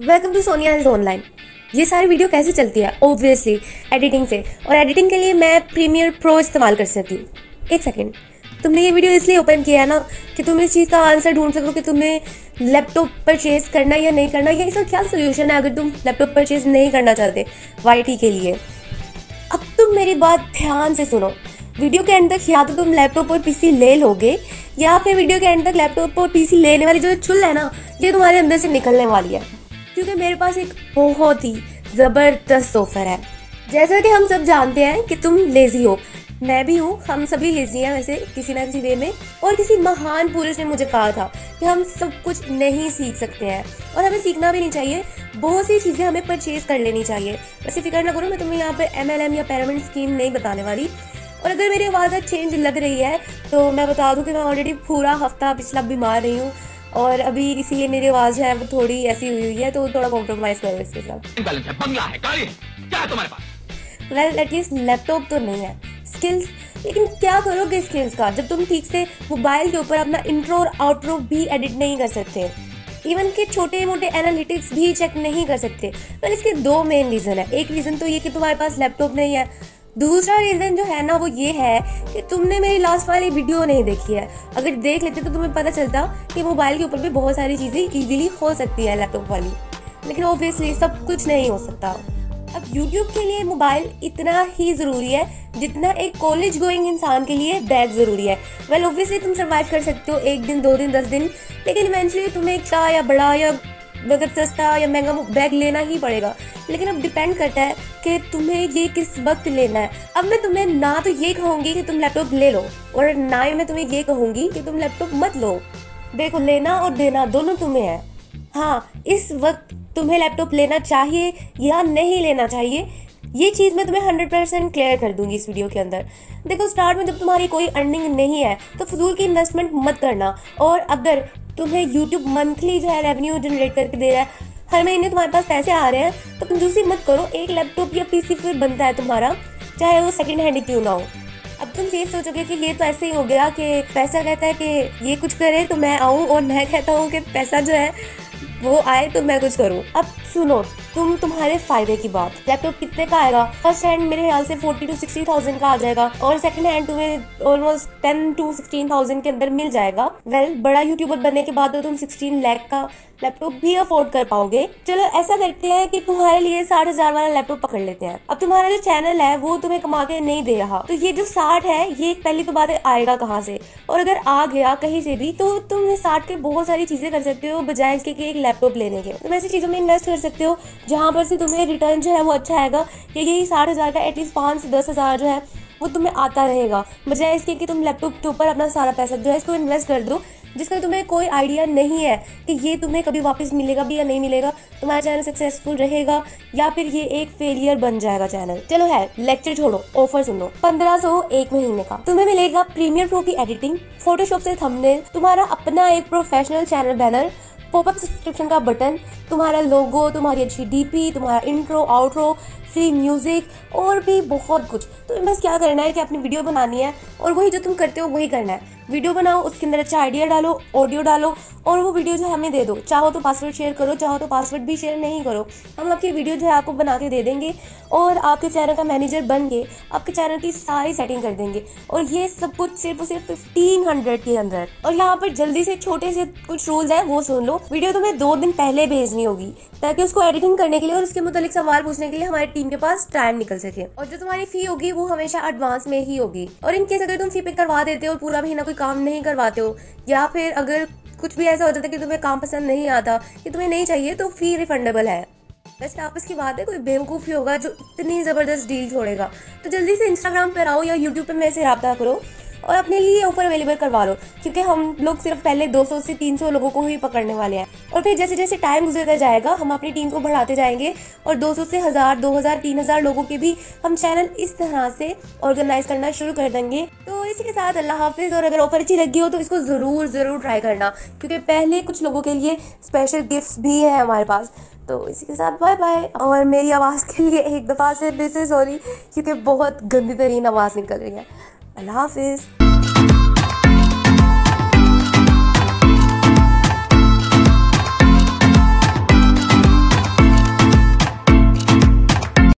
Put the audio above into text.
Welcome to Sonia is online ये सारी video कैसे चलती है? ओब्वियसली एडिटिंग से। और एडिटिंग के लिए मैं प्रीमियर प्रो इस्तेमाल कर सकती हूँ। एक सेकेंड तुमने ये वीडियो इसलिए ओपन किया है ना कि तुम इस चीज़ का आंसर ढूंढ सको कि तुम्हें लैपटॉप परचेज करना या नहीं करना। या इसका क्या सोल्यूशन है अगर तुम लैपटॉप परचेज नहीं करना चाहते वाईटी के लिए? अब तुम मेरी बात ध्यान से सुनो। वीडियो के एंड तक या तो तुम लैपटॉप और पीसी ले लोगे, या फिर वीडियो के एंड तक लैपटॉप और पीसी लेने वाली जो चुल है ना, ये तुम्हारे अंदर से निकलने वाली है। क्योंकि मेरे पास एक बहुत ही ज़बरदस्त ऑफ़र है। जैसा कि हम सब जानते हैं कि तुम लेजी हो। मैं भी हूँ, हम सभी लेजी हैं वैसे, किसी ना किसी वे में। और किसी महान पुरुष ने मुझे कहा था कि हम सब कुछ नहीं सीख सकते हैं। और हमें सीखना भी नहीं चाहिए। बहुत सी चीज़ें हमें परचेज कर लेनी चाहिए। वैसे फ़िक्र ना करो, मैं तुम्हें यहाँ पे एम या पैरामेंट स्कीम नहीं बताने वाली। और अगर मेरी आवाज़ चेंज लग रही है तो मैं बता दूँ कि मैं ऑलरेडी पूरा हफ़्ता पिछला बीमार रही हूँ। और अभी इसीलिए मेरी आवाज़ है वो थोड़ी ऐसी हुई हुई है तो थोड़ा कॉम्प्रोमाइज़ करो इसके साथ। वेल एटलीस्ट लैपटॉप तो नहीं है। स्किल्स लेकिन क्या करोगे स्किल्स का? जब तुम ठीक से मोबाइल के ऊपर अपना इंट्रो और आउट्रो भी एडिट नहीं कर सकते इवन के छोटे मोटे एनालिटिक्स भी चेक नहीं कर सकते पर इसके दो मेन रीज़न है। एक रीज़न तो ये कि तुम्हारे पास लैपटॉप नहीं है दूसरा रीज़न जो है ना वो ये है कि तुमने मेरी लास्ट वाली वीडियो नहीं देखी है। अगर देख लेते तो तुम्हें पता चलता कि मोबाइल के ऊपर भी बहुत सारी चीज़ें इजीली हो सकती है लैपटॉप वाली। लेकिन ऑब्वियसली सब कुछ नहीं हो सकता। अब YouTube के लिए मोबाइल इतना ही ज़रूरी है जितना एक कॉलेज गोइंग इंसान के लिए बैग ज़रूरी है। वेल well, ऑब्वियसली तुम सर्वाइव कर सकते हो एक दिन दो दिन दस दिन लेकिन इवेंचुअली तुम्हें क्या या बड़ा या मतलब सस्ता या महँगा बैग लेना ही पड़ेगा। लेकिन अब डिपेंड करता है कि तुम्हें ये किस वक्त लेना है। अब मैं तुम्हें ना तो ये कहूँगी कि तुम लैपटॉप ले लो, और ना ही मैं तुम्हें ये कहूँगी कि तुम लैपटॉप मत लो। देखो, लेना और देना दोनों तुम्हें है। हाँ इस वक्त तुम्हें लैपटॉप लेना चाहिए या नहीं लेना चाहिए, ये चीज़ मैं तुम्हें हंड्रेड परसेंट क्लियर कर दूँगी इस वीडियो के अंदर। देखो स्टार्ट में जब तुम्हारी कोई अर्निंग नहीं है तो फजूल की इन्वेस्टमेंट मत करना। और अगर तुम्हें यूट्यूब मंथली जो है रेवेन्यू जनरेट करके दे रहा है। हर महीने तुम्हारे पास पैसे आ रहे हैं तो कंजूसी मत करो, एक लैपटॉप या पीसी फिर बनता है तुम्हारा, चाहे वो सेकंड हैंड क्यों ना हो। अब तुम ये सोचोगे कि ये तो ऐसे ही हो गया कि पैसा कहता है कि ये कुछ करे तो मैं आऊँ और मैं कहता हूँ कि पैसा जो है, वो आए तो मैं कुछ करूँ। अब सुनो तुम तुम्हारे फ़ायदे की बात। लैपटॉप कितने का आएगा? फ़र्स्ट हैंड मेरे ख्याल से फोर्टी टू सिक्सटी थाउज़ेंड का आ जाएगा। और सेकंड हैंड तुम्हें almost ten to sixteen thousand के अंदर मिल जाएगा। वेल well, बड़ा यूट्यूबर बनने के बाद तो तुम सिक्सटीन लैख का लैपटॉप भी अफोर्ड कर पाओगे। चलो ऐसा करते हैं कि तुम्हारे लिए साठ हज़ार वाला लैपटॉप पकड़ लेते हैं। अब तुम्हारा जो चैनल है वो तुम्हें कमा के नहीं दे रहा। तो ये जो साठ है ये पहली तो बात आएगा कहाँ से? और अगर आ गया कहीं से भी तो तुम साठ के बहुत सारी चीज़ें कर सकते हो बजाय इसके कि एक लैपटॉप लेने के। तुम ऐसी चीज़ों में इन्वेस्ट कर सकते हो। जहाँ पर से तुम्हें रिटर्न जो है वो अच्छा आएगा या यही साठ हज़ार का एटलीस्ट पाँच से दस हज़ार जो है, वो तुम्हें आता रहेगा। बजाय इसके कि तुम लैपटॉप के ऊपर अपना सारा पैसा जो है, इसको इन्वेस्ट कर दो, जिसका तुम्हें कोई आइडिया नहीं है कि ये तुम्हें कभी वापस मिलेगा भी या नहीं मिलेगा। तुम्हारा चैनल सक्सेसफुल रहेगा, या फिर ये एक फेलियर बन जाएगा चैनल चलो है लेक्चर छोड़ो ऑफ़र सुन। पंद्रह सौ एक महीने का। तुम्हें मिलेगा प्रीमियर प्रो की एडिटिंग फोटोशॉप से थंबनेल तुम्हारा अपना एक professional channel banner popup subscription का बटन तुम्हारा लोगो तुम्हारी अच्छी डीपी तुम्हारा इंट्रो आउट्रो फ्री म्यूज़िक और भी बहुत कुछ। तो बस क्या करना है कि अपनी वीडियो बनानी है, और वही जो तुम करते हो, वही करना है। वीडियो बनाओ, उसके अंदर अच्छा आइडिया डालो ऑडियो डालो, और वो वीडियो जो हमें दे दो। चाहो तो पासवर्ड शेयर करो, चाहो तो पासवर्ड भी शेयर नहीं करो। हम आपकी वीडियो जो है आपको बना के दे देंगे, और आपके चैनल का मैनेजर बन के आपके चैनल की सारी सेटिंग कर देंगे। और ये सब कुछ सिर्फ़ और सिर्फ़ फिफ्टीन हंड्रेड के अंदर। और यहाँ पर जल्दी से छोटे से कुछ रूल्स हैं, वो सुन लो। वीडियो तुम्हें दो दिन पहले भेजनी होगी, ताकि उसको एडिटिंग करने के लिए और उसके मुतालिक सवाल पूछने के लिए हमारी टीम के पास टाइम निकल सके। और जो तुम्हारी फ़ी होगी, वो हमेशा एडवांस में ही होगी। और इनकेस अगर तुम फ़ी पे करवा देते हो पूरा महीना कोई काम नहीं करवाते हो, या फिर अगर कुछ भी ऐसा हो जाता है कि तुम्हें काम पसंद नहीं आता, कि तुम्हें नहीं चाहिए तो फ़ी रिफंडेबल है। वैसे आपस की बात है, कोई बेवकूफ़ी होगा जो इतनी ज़बरदस्त डील छोड़ेगा। तो जल्दी से इंस्टाग्राम पर आओ या यूट्यूब पर मेरे से रबता करो। और अपने लिए ऑफ़र अवेलेबल करवा लो, क्योंकि हम लोग सिर्फ़ पहले 200 से 300 लोगों को ही पकड़ने वाले हैं। और फिर जैसे जैसे टाइम गुजरता जाएगा, हम अपनी टीम को बढ़ाते जाएँगे और 200 से हज़ार, दो हज़ार, तीन हज़ार लोगों के भी हम चैनल इस तरह से ऑर्गेनाइज करना शुरू कर देंगे। तो इसी के साथ अल्लाह हाफिज़, और अगर ऑफ़र अच्छी लगी हो तो इसको ज़रूर ज़रूर ट्राई करना, क्योंकि पहले कुछ लोगों के लिए स्पेशल गिफ्ट भी है हमारे पास। तो इसी के साथ बाय बाय और मेरी आवाज़ के लिए एक दफ़ा से दिस इज़ सॉरी क्योंकि बहुत गंदी तरीन आवाज़ निकल रही है। अल्लाह हाफिज़।